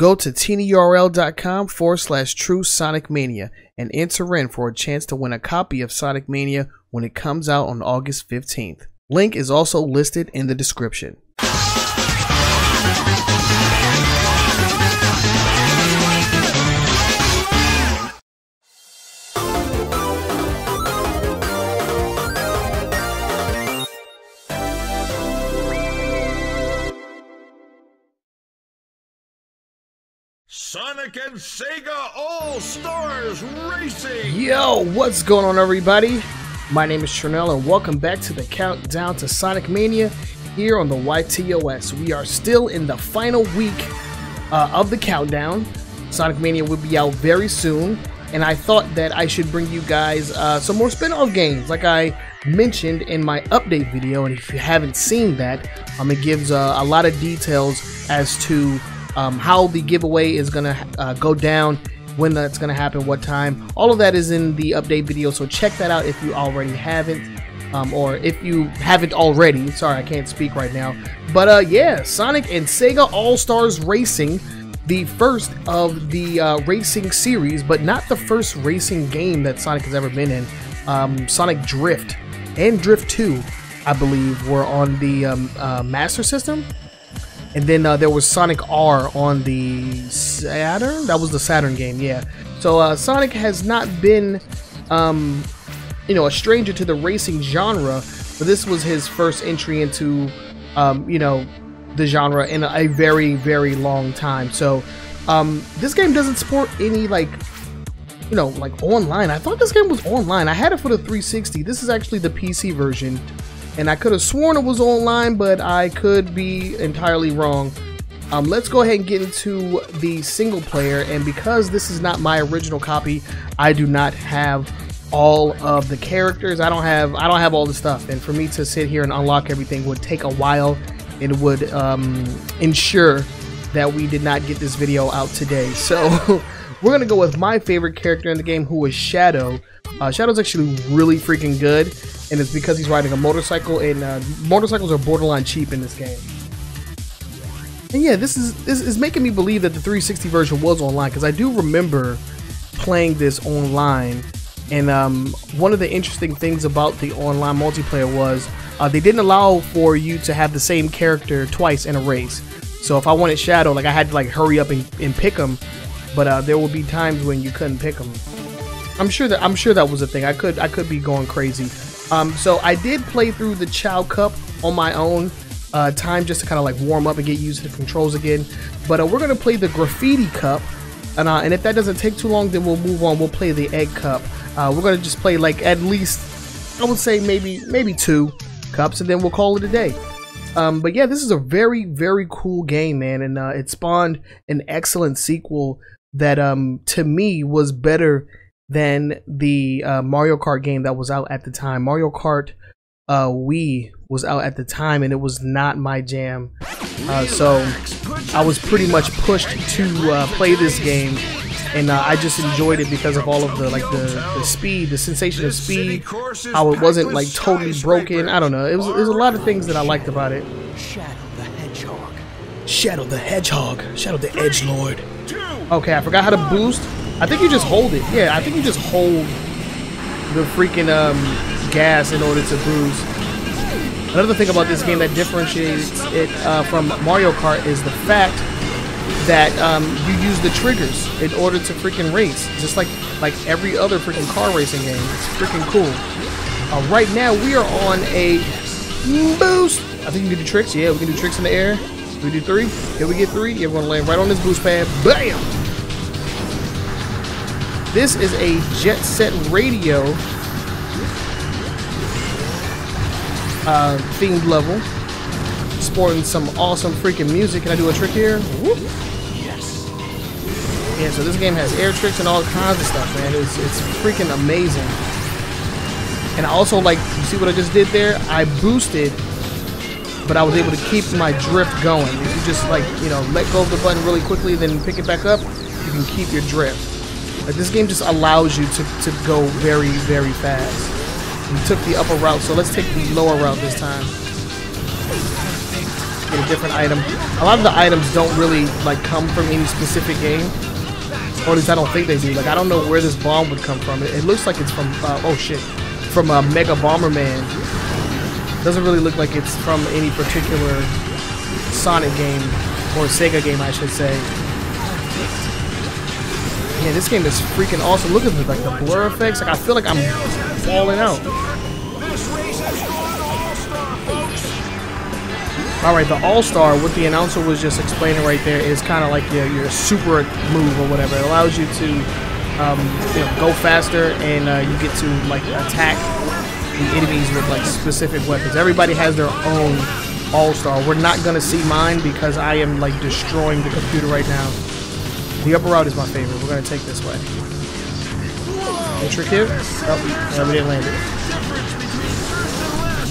Go to tinyurl.com forward slash true Sonic Mania and enter in for a chance to win a copy of Sonic Mania when it comes out on August 15th. Link is also listed in the description. And Sega All Stars Racing! Yo, what's going on, everybody? My name is Trenell, and welcome back to the countdown to Sonic Mania here on the YTOS. We are still in the final week uh, of the countdown. Sonic Mania will be out very soon, and I thought that I should bring you guys uh, some more spin off games, like I mentioned in my update video. And if you haven't seen that, um, it gives uh, a lot of details as to um, how the giveaway is gonna uh, go down, when that's gonna happen, what time. All of that is in the update video, so check that out if you already haven't. Um, or if you haven't already, sorry, I can't speak right now. But uh, yeah, Sonic and Sega All Stars Racing, the first of the uh, racing series, but not the first racing game that Sonic has ever been in. Um, Sonic Drift and Drift 2, I believe, were on the um, uh, Master System. And then uh, there was Sonic R on the Saturn. That was the Saturn game, yeah. So uh, Sonic has not been, um, you know, a stranger to the racing genre, but this was his first entry into, um, you know, the genre in a, very, very long time. So um, this game doesn't support any like, you know, like online. I thought this game was online. I had it for the 360. This is actually the PC version and I could have sworn it was online, but I could be entirely wrong. Um, let's go ahead and get into the single player, and because this is not my original copy, I do not have all of the characters. I don't have I don't have all the stuff, and for me to sit here and unlock everything would take a while. It would um, ensure that we did not get this video out today. So we're gonna go with my favorite character in the game, who is Shadow. Uh, Shadow's actually really freaking good, and it's because he's riding a motorcycle, and uh, motorcycles are borderline cheap in this game. And yeah, this is this is making me believe that the 360 version was online because I do remember playing this online. And um, one of the interesting things about the online multiplayer was uh, they didn't allow for you to have the same character twice in a race. So if I wanted Shadow, like I had to like hurry up and, and pick him, but uh, there would be times when you couldn't pick him. I'm sure that I'm sure that was a thing. I could I could be going crazy. Um, so I did play through the Chao Cup on my own uh, time just to kind of like warm up and get used to the controls again. But uh, we're gonna play the Graffiti Cup, and uh, and if that doesn't take too long, then we'll move on. We'll play the Egg Cup. Uh, we're gonna just play like at least I would say maybe maybe two cups, and then we'll call it a day. Um, but yeah, this is a very very cool game, man, and uh, it spawned an excellent sequel that um to me was better than the uh, Mario Kart game that was out at the time. Mario Kart uh, Wii was out at the time, and it was not my jam. Uh, so I was pretty much pushed to uh, play this game, and uh, I just enjoyed it because of all of the like the, the speed, the sensation of speed, how it wasn't like totally broken. I don't know. It was, it was a lot of things that I liked about it. Shadow the Hedgehog. Shadow the Hedgehog. Shadow the Edge Lord. Okay, I forgot how to boost. I think you just hold it. Yeah, I think you just hold the freaking um, gas in order to boost. Another thing about this game that differentiates it uh, from Mario Kart is the fact that um, you use the triggers in order to freaking race, just like like every other freaking car racing game. It's freaking cool. Uh, right now we are on a boost. I think you can do tricks. Yeah, we can do tricks in the air. We do three. Here we get three. Yeah, we're gonna land right on this boost pad. Bam! This is a Jet Set Radio uh, themed level. Sporting some awesome freaking music. Can I do a trick here? Whoop. Yes. Yeah, so this game has air tricks and all kinds of stuff, man. It's, it's freaking amazing. And I also, like, you see what I just did there? I boosted, but I was able to keep my drift going. If you just, like, you know, let go of the button really quickly, then pick it back up, you can keep your drift. Like this game just allows you to, to go very, very fast. We took the upper route, so let's take the lower route this time. get a different item. A lot of the items don't really like come from any specific game. Or at least I don't think they do. Like I don't know where this bomb would come from. It, it looks like it's from uh, oh shit, from uh, Mega Bomberman. Doesn't really look like it's from any particular Sonic game or Sega game, I should say. Yeah, this game is freaking awesome. Look at the like the blur effects. Like I feel like I'm falling out. All right, the All Star, what the announcer was just explaining right there, is kind of like your, your super move or whatever. It allows you to um, you know, go faster and uh, you get to like attack the enemies with like specific weapons. Everybody has their own All Star. We're not gonna see mine because I am like destroying the computer right now. The upper route is my favorite. We're gonna take this way. Trick here? Oh, no, we didn't land it.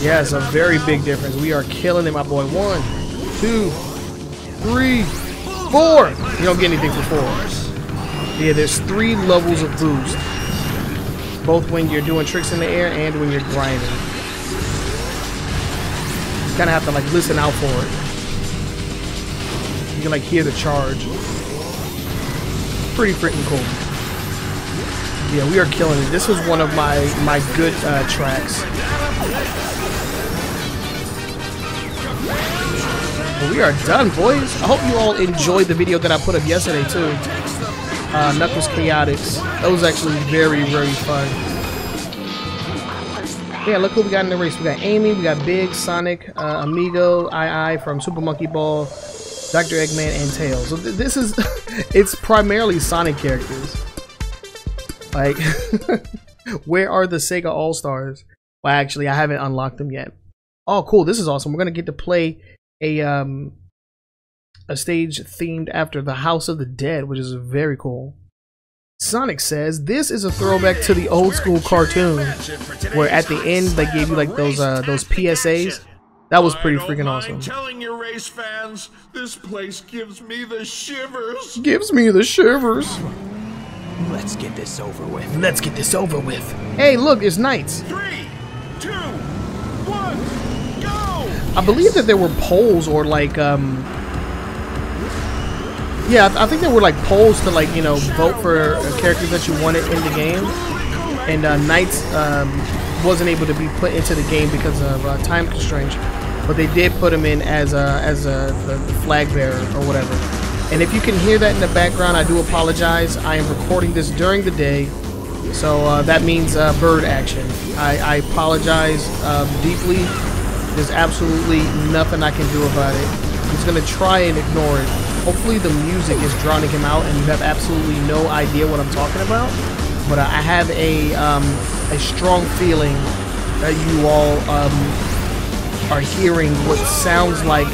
Yeah, it's a very big difference. We are killing it, my boy. One, two, three, four. You don't get anything for four. Yeah, there's three levels of boost. Both when you're doing tricks in the air and when you're grinding. You kind of have to like listen out for it. You can like hear the charge. Pretty freaking cool. Yeah, we are killing it. This was one of my my good uh, tracks. We are done, boys. I hope you all enjoyed the video that I put up yesterday, too. Uh, Knuckles Chaotix. That was actually very, very fun. Yeah, look who we got in the race. We got Amy, we got Big, Sonic, uh, Amigo, AiAi from Super Monkey Ball, Dr. Eggman, and Tails. So th this is, it's primarily Sonic characters. Like, where are the Sega All-Stars? Well, actually, I haven't unlocked them yet. Oh, cool. This is awesome. We're to get to play a um a stage themed after the House of the Dead, which is very cool. Sonic says this is a throwback to the old school cartoon, where at the end they gave you like those uh those PSAs. That was pretty freaking awesome. Telling your race fans, this place gives me the shivers. Gives me the shivers. Let's get this over with. Let's get this over with. Hey, look, it's NiGHTS. Three, two, one, go! I believe that there were polls or like um yeah, I, I think there were like polls to like you know vote for uh, characters that you wanted in the game, and uh, NiGHTS um, wasn't able to be put into the game because of uh, time constraints, but they did put him in as a as a the, the flag bearer or whatever. And if you can hear that in the background, I do apologize. I am recording this during the day, so uh, that means uh, bird action. I, I apologize um, deeply. There's absolutely nothing I can do about it. I'm just gonna try and ignore it. Hopefully the music is drowning him out and you have absolutely no idea what I'm talking about. But I have a um, a strong feeling that you all um, are hearing what sounds like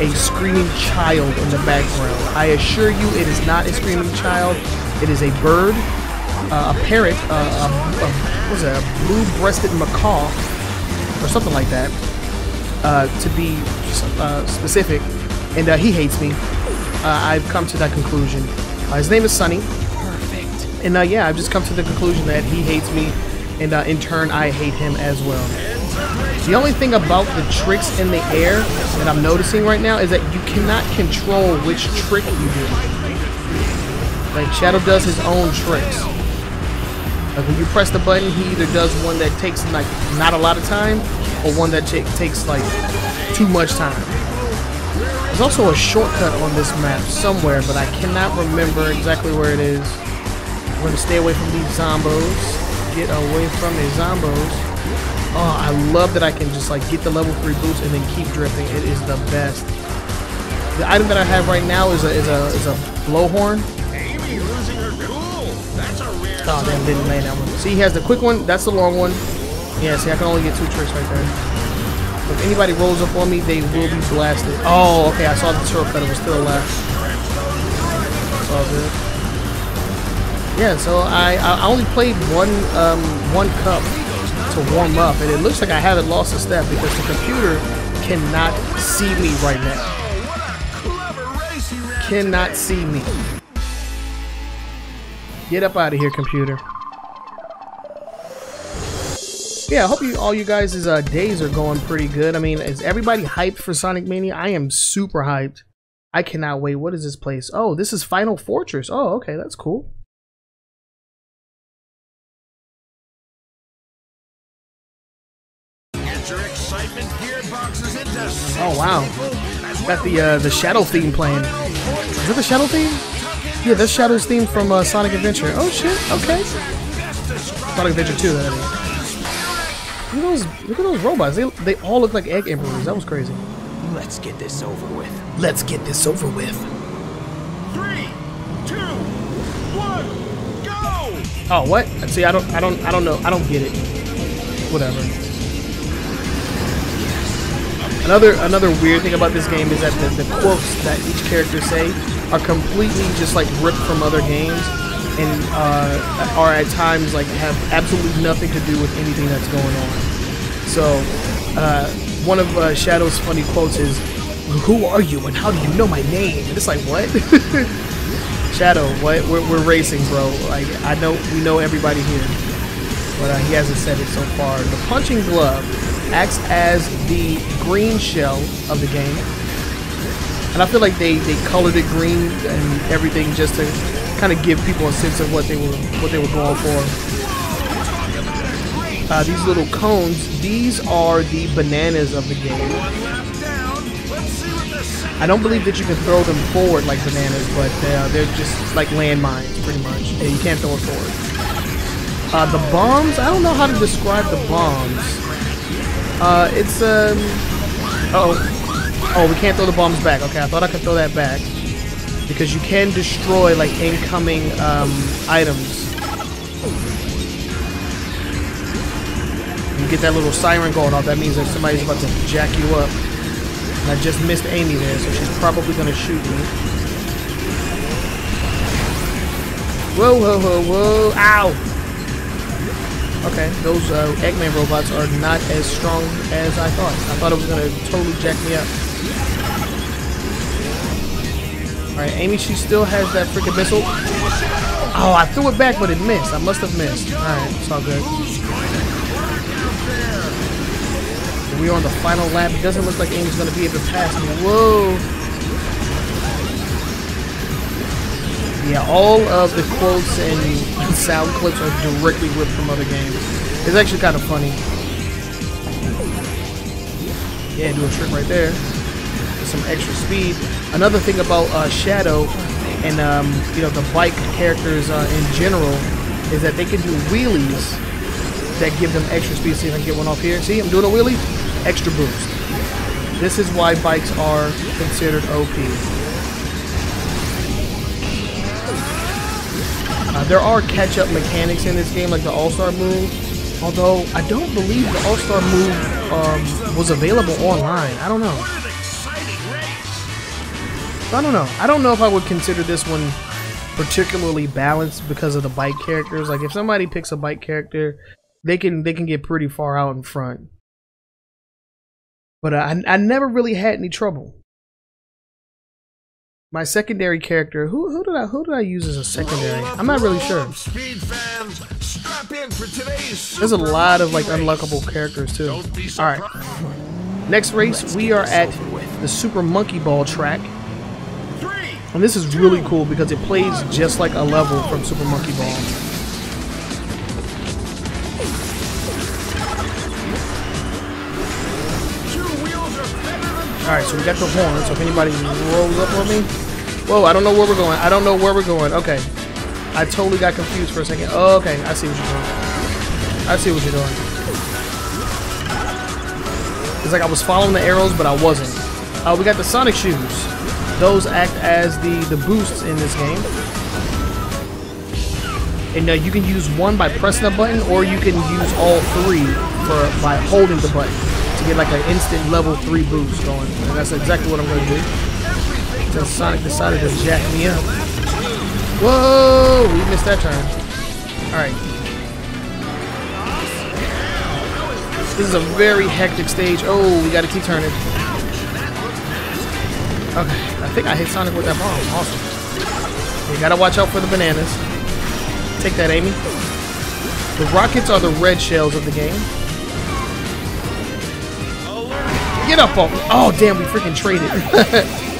a screaming child in the background. I assure you it is not a screaming child. It is a bird, uh, a parrot, uh, a, a, what was it, a blue-breasted macaw, or something like that, uh, to be uh, specific. And uh, he hates me. Uh, I've come to that conclusion. Uh, his name is Sunny. Perfect. And uh, yeah, I've just come to the conclusion that he hates me, and uh, in turn, I hate him as well. The only thing about the tricks in the air that I'm noticing right now is that you cannot control which trick you do. Like Shadow does his own tricks. Like when you press the button, he either does one that takes like not a lot of time, or one that takes like too much time. There's also a shortcut on this map somewhere, but I cannot remember exactly where it is. We're gonna stay away from these zombos. Get away from these zombos. Oh, I love that I can just like get the level 3 boost and then keep drifting. It is the best. The item that I have right now is a is a is a blowhorn. Amy losing her cool. That's a rare Oh damn, didn't land that one. See, he has the quick one. That's the long one. Yeah, see, I can only get two tricks right there. If anybody rolls up on me, they will be blasted. Oh, okay, I saw the shortcut. It was still left. It's all good. Yeah, so I I only played one um one cup to warm up, and it looks like I haven't lost a step because the computer cannot see me right now. Cannot see me. Get up out of here, computer. Yeah, I hope you all you guys' uh, days are going pretty good. I mean, is everybody hyped for Sonic Mania? I am super hyped. I cannot wait. What is this place? Oh, this is Final Fortress. Oh, okay, that's cool. Oh wow, got the uh, the Shadow theme playing. Is that the Shadow theme? Yeah, that's Shadow's theme from uh, Sonic Adventure. Oh shit, okay. Sonic Adventure 2, that is. Look at those, look at those robots. They, they all look like egg emperors. That was crazy. Let's get this over with. Let's get this over with. Three, two, one, go! Oh, what? See, I don't, I don't, I don't know. I don't get it. Whatever. Another, another weird thing about this game is that the, the quotes that each character say are completely just like ripped from other games, and uh, are at times like have absolutely nothing to do with anything that's going on. So, uh, one of uh, Shadow's funny quotes is, "Who are you, and how do you know my name?" And it's like, what? Shadow, what? We're, we're racing, bro. Like I know we know everybody here, but uh, he hasn't said it so far. The punching glove acts as the green shell of the game, and I feel like they they colored it green and everything just to kind of give people a sense of what they were what they were going for. Uh, these little cones, these are the bananas of the game. I don't believe that you can throw them forward like bananas, but uh, they're just like landmines, pretty much. Yeah, you can't throw it forward. Uh, the bombs, I don't know how to describe the bombs. Uh, it's, um, uh oh Oh, we can't throw the bombs back. Okay, I thought I could throw that back. Because you can destroy, like, incoming, um, items. You get that little siren going off, that means that somebody's about to jack you up. And I just missed Amy there, so she's probably gonna shoot me. Whoa, whoa, whoa, whoa, ow! Okay, those uh, Eggman robots are not as strong as I thought. I thought it was gonna totally jack me up. Alright, Amy, she still has that freaking missile. Oh, I threw it back, but it missed. I must have missed. Alright, it's all good. We're on the final lap. It doesn't look like Amy's going to be able to pass me. Whoa. Yeah, all of the quotes and sound clips are directly ripped from other games. It's actually kind of funny. Yeah, do a trick right there. Get some extra speed. Another thing about uh, Shadow and um, you know the bike characters uh, in general is that they can do wheelies that give them extra speed. See if I can get one off here. See, I'm doing a wheelie extra boost. This is why bikes are considered OP. there are catch-up mechanics in this game, like the All-Star move. Although, I don't believe the All-Star move um, was available online. I don't know. I don't know. I don't know if I would consider this one particularly balanced because of the bike characters. Like, if somebody picks a bike character, they can they can get pretty far out in front. But I, I never really had any trouble. My secondary character, who who did I who did I use as a secondary? I'm not really sure. There's a lot of like unlockable characters too. All right. Next race, we are at the Super Monkey Ball track. And this is really cool because it plays just like a level from Super Monkey Ball. Alright, so we got the horn, so if anybody rolls up on me... Whoa, I don't know where we're going. I don't know where we're going. Okay. I totally got confused for a second. Oh, okay. I see what you're doing. I see what you're doing. It's like I was following the arrows, but I wasn't. Uh, we got the Sonic Shoes. Those act as the, the boosts in this game. And uh, you can use one by pressing a button, or you can use all three for by holding the button to get like an instant level 3 boost going. And that's exactly what I'm going to do. Until Sonic decided to jack me up. Whoa! We missed that turn. Alright. This is a very hectic stage. Oh, we gotta keep turning. Okay, I think I hit Sonic with that bomb. Awesome. You gotta watch out for the bananas. Take that, Amy. The rockets are the red shells of the game. Get up on Oh, damn, we freaking traded.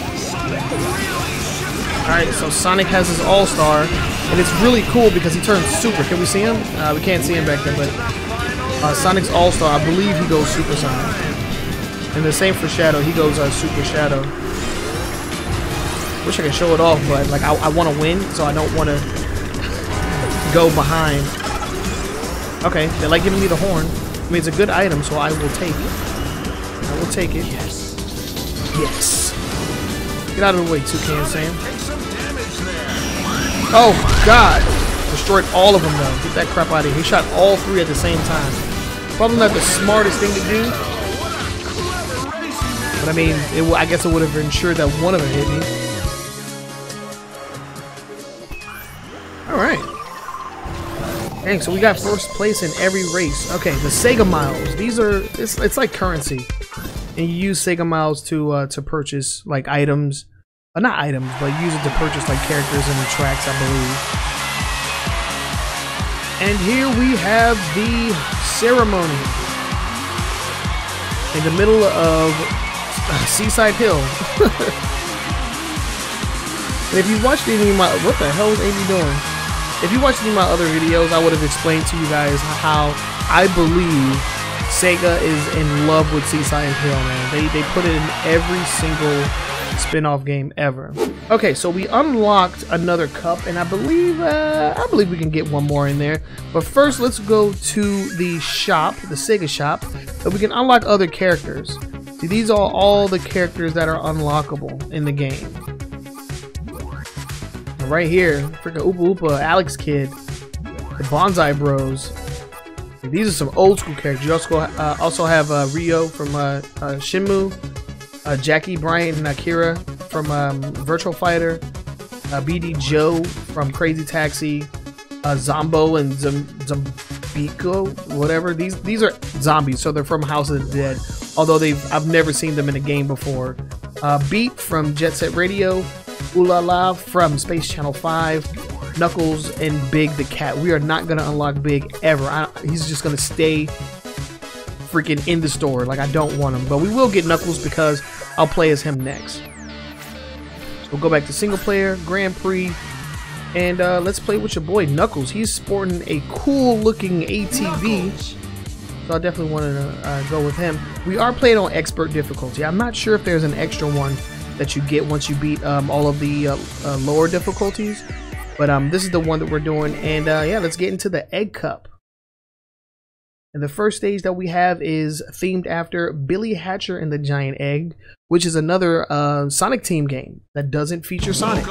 Alright, so Sonic has his All-Star, and it's really cool because he turns super. Can we see him? Uh, we can't see him back there, but uh, Sonic's All-Star, I believe he goes Super Sonic. And the same for Shadow, he goes uh, Super Shadow. Wish I could show it off, but like I, I want to win, so I don't want to go behind. Okay, they like giving me the horn. I mean, it's a good item, so I will take it. I will take it. Yes. Yes. Get out of the way, Toucan Sam. Oh god! Destroyed all of them though. Get that crap out of here. He shot all three at the same time. Probably not the smartest thing to do. But I mean, it, I guess it would have ensured that one of them hit me. Alright. Dang, so we got first place in every race. Okay, the Sega Miles. These are, it's, it's like currency. And you use Sega Miles to, uh, to purchase, like, items. Uh, not items, but use it to purchase, like, characters and tracks, I believe. And here we have the ceremony. In the middle of uh, Seaside Hill. and if you watched any of my... What the hell is Amy doing? If you watched any of my other videos, I would have explained to you guys how I believe Sega is in love with Seaside Hill, man. They, they put it in every single spin-off game ever. Okay, so we unlocked another cup, and I believe uh, I believe we can get one more in there. But first, let's go to the shop, the Sega shop, so we can unlock other characters. See, these are all the characters that are unlockable in the game. Right here, freaking Opa-Opa, Alex Kidd, the Bonanza Bros. These are some old school characters. You also uh, also have uh, Ryo from uh, uh Shenmue, uh, Jacky Bryant and Akira from um, Virtual Fighter, uh, BD Joe from Crazy Taxi, Zombo and Zombico, whatever. These these are zombies, so they're from House of the Dead. Although they've I've never seen them in a game before. Beat from Jet Set Radio, Ulala from Space Channel 5, Knuckles, and Big the Cat. We are not going to unlock Big ever. I, he's just going to stay freaking in the store. Like, I don't want him. But we will get Knuckles because I'll play as him next. So we'll go back to single player, Grand Prix, and uh, let's play with your boy Knuckles. He's sporting a cool looking ATV. So I definitely wanted to uh, go with him. We are playing on expert difficulty. I'm not sure if there's an extra one that you get once you beat um, all of the uh, uh, lower difficulties. But um, this is the one that we're doing. And uh, yeah, let's get into the Egg Cup. And the first stage that we have is themed after Billy Hatcher and the Giant Egg, which is another uh, Sonic Team game that doesn't feature Sonic.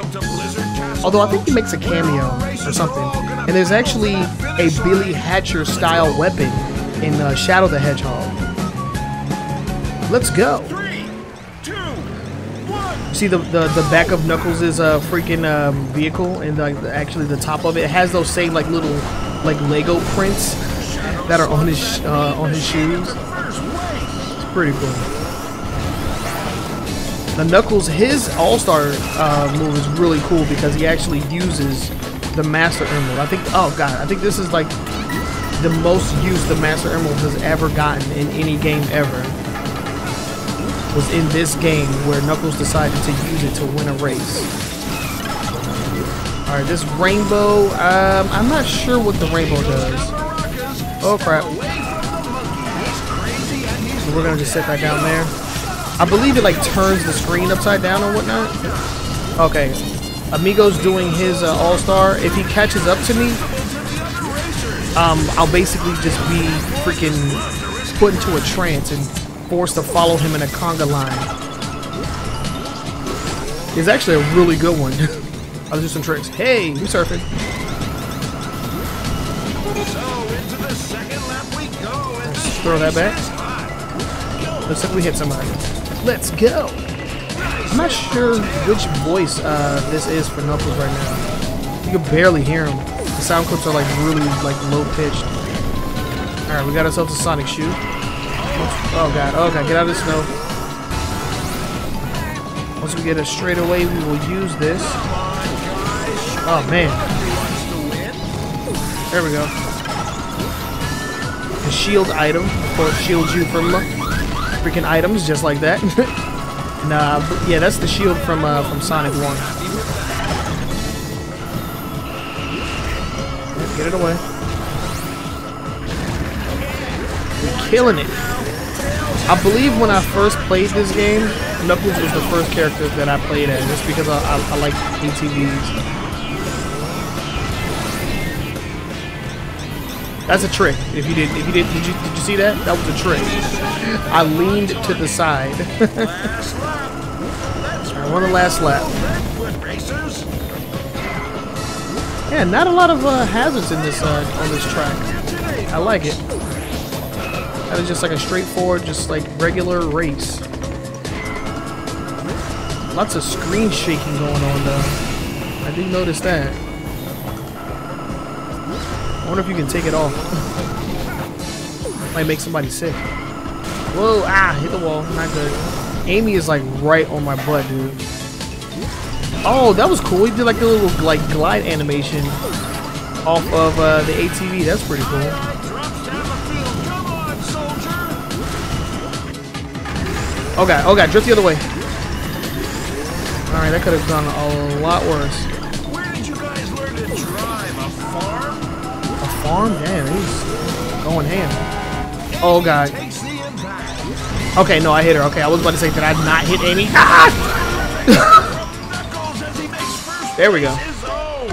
Although I think he makes a cameo or something. And there's actually a Billy Hatcher style weapon in uh, Shadow the Hedgehog. Let's go. See the, the, the back of Knuckles' uh, freaking um, vehicle and like actually the top of it, it has those same like little like Lego prints that are on his uh, on his shoes. It's pretty cool. The Knuckles, his All-Star uh, move is really cool because he actually uses the Master Emerald. I think, oh god, I think this is like the most use the Master Emerald has ever gotten in any game ever was in this game where Knuckles decided to use it to win a race. Alright, this rainbow, um, I'm not sure what the rainbow does. Oh crap. So we're gonna just set that down there. I believe it like turns the screen upside down or whatnot. Okay. Amigo's doing his uh, all-star. If he catches up to me, um, I'll basically just be freaking put into a trance and forced to follow him in a conga line. It's actually a really good one. I'll do some tricks. Hey, we surfing. Throw that back. Looks like we hit somebody. Let's go. I'm not sure which voice uh, this is for Knuckles right now. You can barely hear him. The sound clips are like really like low pitched. All right, we got ourselves a Sonic shoe. Oh god, oh god, get out of the snow. Once we get it straight away, we will use this. Oh man. There we go. The shield item, of course, shields you from freaking items just like that. nah, but yeah, that's the shield from uh, from Sonic One. Get it away. We're killing it. I believe when I first played this game, Knuckles was the first character that I played as, just because I, I, I like ATVs. That's a trick. If you did, if you did, did you did you see that? That was a trick. I leaned to the side. I won the last lap. Yeah, not a lot of uh, hazards in this uh, on this track. I like it. That is just like a straightforward, just like regular race. Lots of screen shaking going on though. I did notice that. I wonder if you can take it off. Might make somebody sick. Whoa, ah, hit the wall. Not good. Amy is like right on my butt, dude. Oh, that was cool. He did like a little like glide animation off of uh, the ATV. That's pretty cool. Okay, okay, drift the other way. Alright, that could have gone a lot worse. Where did you guys learn to drive? A farm? A farm? Damn, he's going ham. Oh god. Takes the impact. Okay, no, I hit her. Okay, I was about to say, did I not hit Amy? Ah! Knuckles as he makes first There we go. base his own.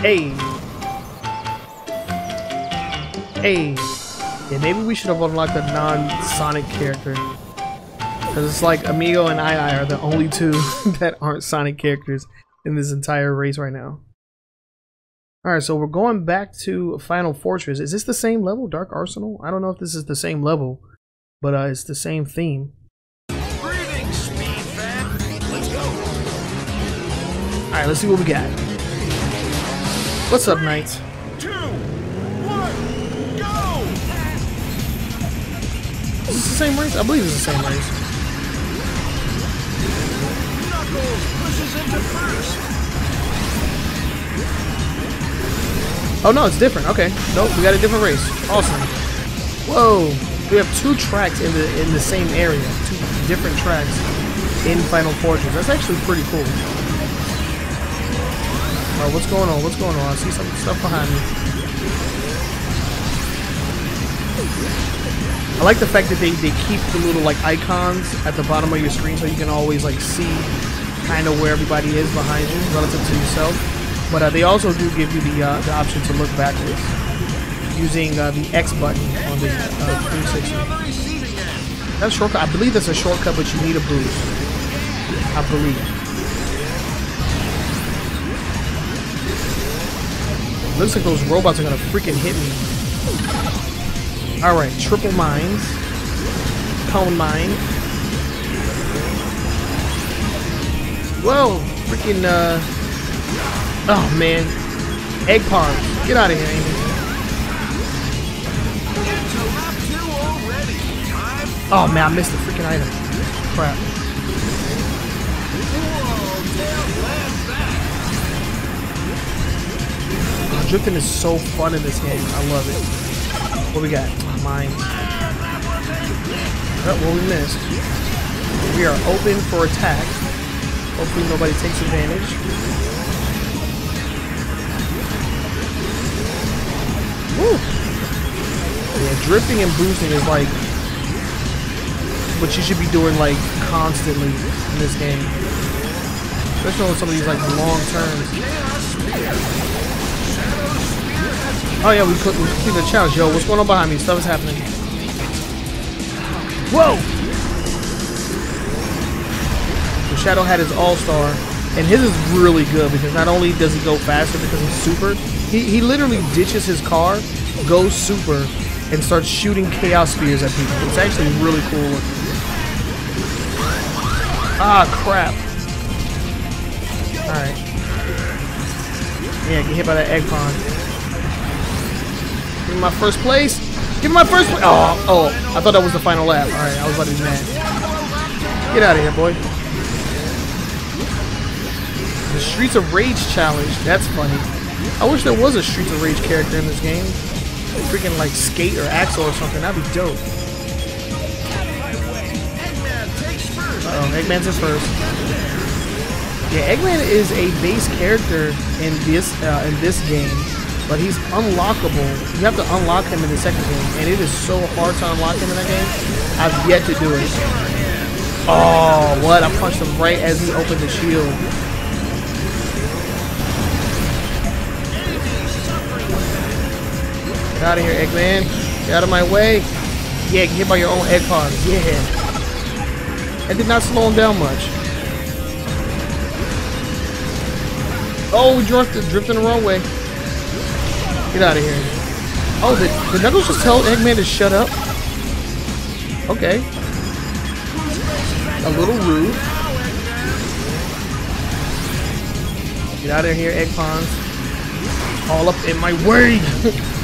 Hey. Hey. Yeah, maybe we should have unlocked a non-Sonic character. Because it's like Amigo and Ai are the only two that aren't Sonic characters in this entire race right now. Alright, so we're going back to Final Fortress. Is this the same level, Dark Arsenal? I don't know if this is the same level, but uh, it's the same theme. Greetings, speed fan. Let's go. Alright, let's see what we got. What's up, NiGHTS? Two, one, go. Is this the same race? I believe it's the same race. Pushes into first. Oh no, it's different. Okay. Nope, we got a different race. Awesome. Whoa. We have two tracks in the in the same area. Two different tracks in Final Fortress. That's actually pretty cool. Alright, what's going on? What's going on? I see some stuff behind me. I like the fact that they, they keep the little like icons at the bottom of your screen so you can always like see kind of where everybody is behind you relative to yourself. But uh, they also do give you the uh, the option to look backwards using uh, the X button on the uh, 360. On the receiving end. That's shortcut. I believe that's a shortcut, but you need a boost. I believe. Looks like those robots are gonna freaking hit me. Alright, triple mines. Cone mine. Whoa! Freaking, uh... Oh, man. Egg Pawns. Get out of here, Amy. Oh, man, I missed the freaking item. Crap. That. Drifting is so fun in this game. I love it. What we got? Mine. Oh, well, we missed. We are open for attack. Hopefully nobody takes advantage. Woo! Yeah, drifting and boosting is like what you should be doing like constantly in this game. Especially on some of these like long turns. Oh yeah, we could we completed the challenge. Yo, what's going on behind me? Stuff is happening. Whoa! Shadow had his All-Star, and his is really good because not only does he go faster because he's super, he, he literally ditches his car, goes super, and starts shooting Chaos Spears at people. It's actually really cool. Ah, crap. Alright. Yeah, get hit by that Egg Pawn. Give me my first place. Give me my first place. Oh, oh. I thought that was the final lap. Alright, I was about to be mad. Get out of here, boy. The Streets of Rage challenge. That's funny. I wish there was a Streets of Rage character in this game. Freaking like Skate or Axel or something. That'd be dope. Uh oh, Eggman's is first. Yeah, Eggman is a base character in this uh, in this game, but he's unlockable. You have to unlock him in the second game, and it is so hard to unlock him in that game. I've yet to do it. Oh, what? I punched him right as he opened the shield. Get out of here, Eggman. Get out of my way. Yeah, get hit by your own Egg Pawns. Yeah. That did not slow him down much. Oh, we drifted, drifting the wrong way. Get out of here. Oh, did, did Knuckles just tell Eggman to shut up? Okay. A little rude. Get out of here, Egg Pawns. All up in my way!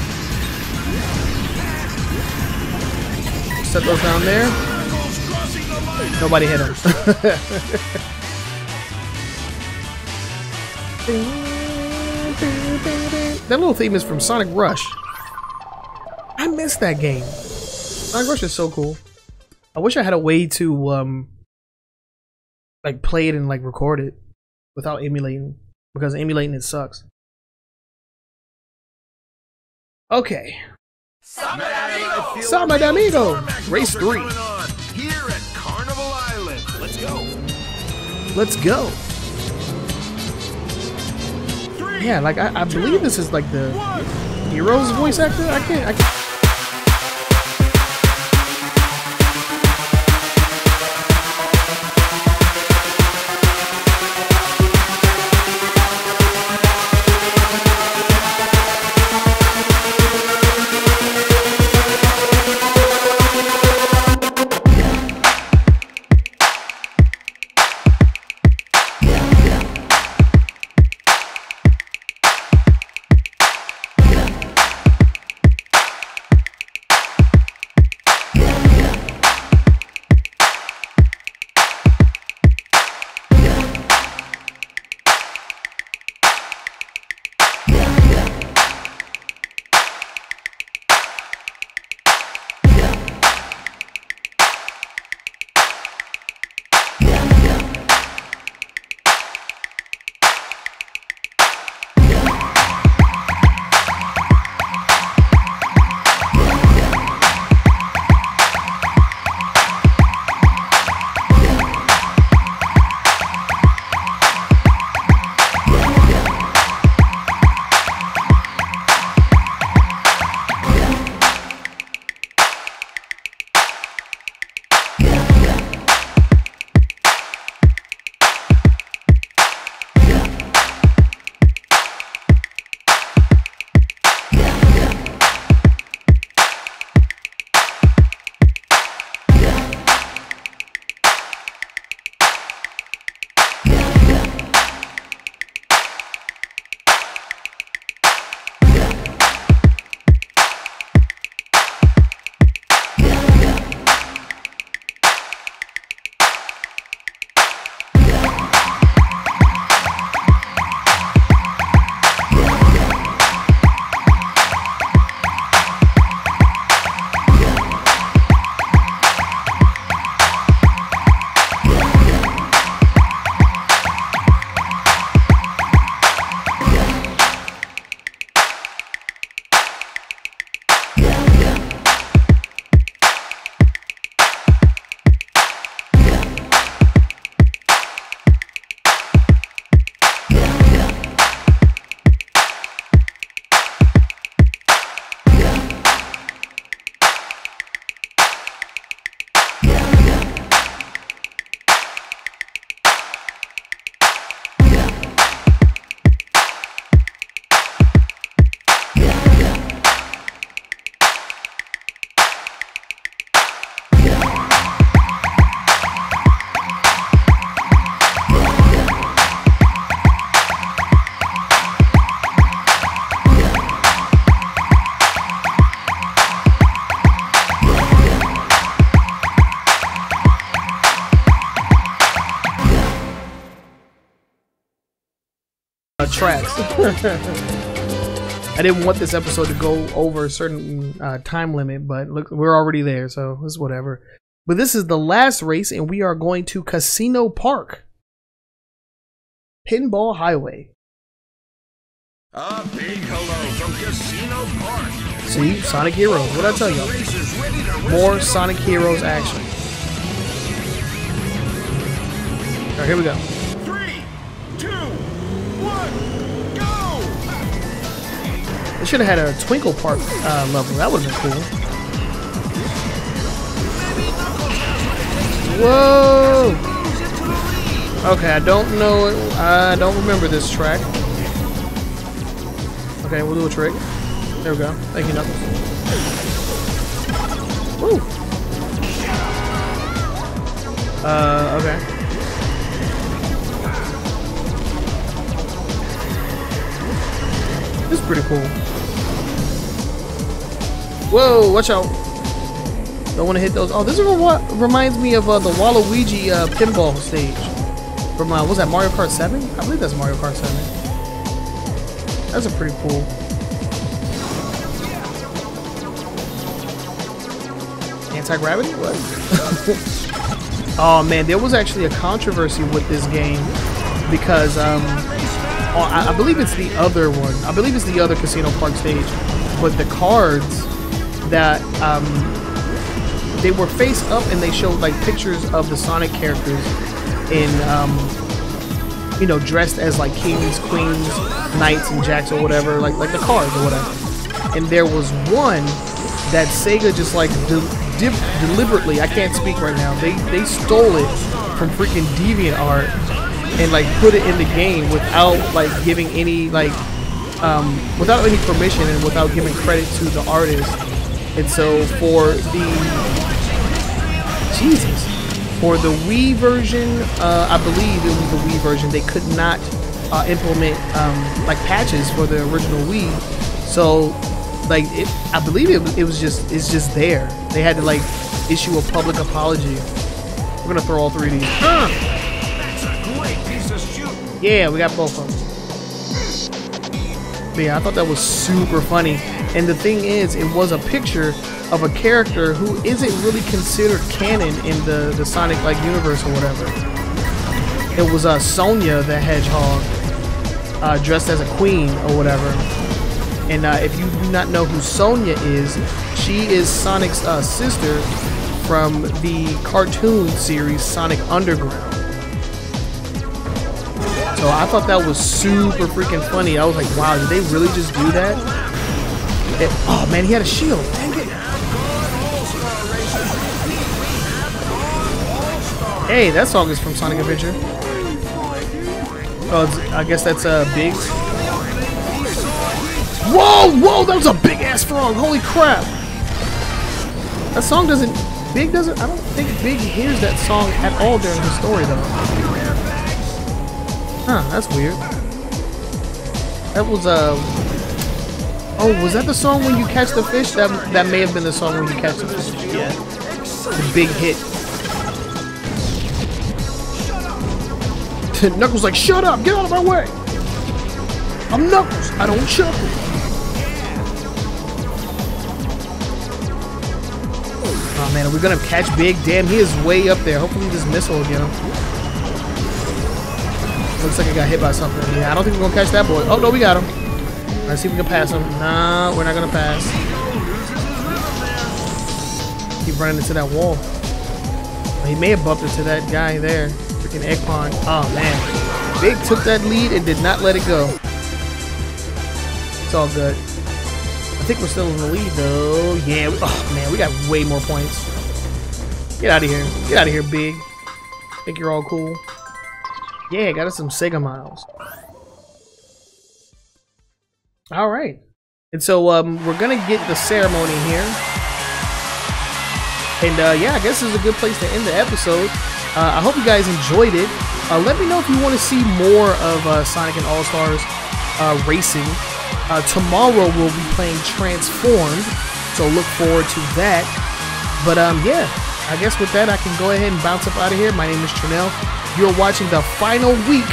Set those down there. Nobody hit him. that little theme is from Sonic Rush. I miss that game. Sonic Rush is so cool. I wish I had a way to um like play it and like record it without emulating because emulating it sucks. Okay. Samba de Amigo. Race 3. Here at Carnival Island. Let's go. Let's go. Three, Yeah, like I, I believe this is like the one. Hero's voice actor. I can't. I can't. Uh, tracks. I didn't want this episode to go over a certain uh, time limit, but look, we're already there, so it's whatever. But this is the last race, and we are going to Casino Park. Pinball Highway. A big hello from Casino Park. See, Sonic Heroes. What I tell you? Racers More Sonic Heroes action. Alright, here we go. They should have had a Twinkle Park uh, level. That would have been cool. Whoa! Okay, I don't know. I don't remember this track. Okay, we'll do a trick. There we go. Thank you, Knuckles. Woo! Uh, okay. This is pretty cool. Whoa, watch out. Don't want to hit those. Oh, this reminds me of uh, the Waluigi uh, pinball stage. From, uh, was that, Mario Kart 7? I believe that's Mario Kart 7. That's a pretty cool. Anti-gravity? What? oh man, there was actually a controversy with this game because um, oh, I, I believe it's the other one. I believe it's the other Casino Park stage, but the cards that um, they were face up and they showed like pictures of the Sonic characters in um, you know dressed as like kings, queens, knights, and jacks or whatever, like like the cards or whatever. And there was one that Sega just like de- de- deliberately, I can't speak right now. They they stole it from freaking DeviantArt and like put it in the game without like giving any like um, without any permission and without giving credit to the artist. And so for the Jesus. For the Wii version, uh, I believe it was the Wii version, they could not uh, implement um, like patches for the original Wii. So, like, it, I believe it, was- it was just it's just there. They had to like issue a public apology. We're gonna throw all three of these. That's a great piece of shooting. Yeah, we got both of them. But yeah, I thought that was super funny. And the thing is, it was a picture of a character who isn't really considered canon in the, the Sonic like universe or whatever. It was uh, Sonia the Hedgehog, uh, dressed as a queen or whatever. And uh, if you do not know who Sonia is, she is Sonic's uh, sister from the cartoon series Sonic Underground. So I thought that was super freaking funny. I was like, wow, did they really just do that? It- oh man, he had a shield. Dang it. Hey, that song is from Sonic Adventure. Oh, I guess that's uh, Big's. Whoa, whoa, that was a big ass frog. Holy crap. That song doesn't, Big doesn't, I don't think Big hears that song at all during the story though. Huh, that's weird. That was uh Oh, was that the song when you catch the fish? That that may have been the song when you catch the fish. Yeah. The big hit. Knuckles like, shut up, get out of my way. I'm Knuckles, I don't chuckle. Oh man, are we gonna catch Big? Damn, he is way up there. Hopefully this missile will get him. Looks like I got hit by something. Yeah, I don't think we're gonna catch that boy. Oh no, we got him. Let's see if we can pass him. Nah, we're not gonna pass. Keep running into that wall. He may have bumped into that guy there. Freaking Egg Pawn. Oh man. Big took that lead and did not let it go. It's all good. I think we're still in the lead though. Yeah. we- Oh man, we got way more points. Get out of here. Get out of here, Big. Think you're all cool. Yeah, got us some Sega miles. All right. And so um, we're going to get the ceremony here. And uh, yeah, I guess this is a good place to end the episode. Uh, I hope you guys enjoyed it. Uh, let me know if you want to see more of uh, Sonic and All Stars uh, racing. Uh, tomorrow we'll be playing Transformed, so look forward to that. But um, yeah, I guess with that I can go ahead and bounce up out of here. My name is Trenell. You're watching the final week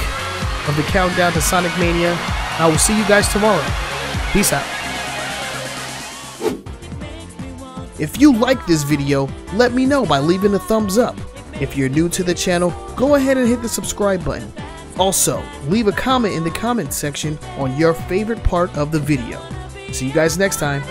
of the countdown to Sonic Mania. I will see you guys tomorrow. Peace out. If you like this video, let me know by leaving a thumbs up. If you're new to the channel, go ahead and hit the subscribe button. Also, leave a comment in the comment section on your favorite part of the video. See you guys next time.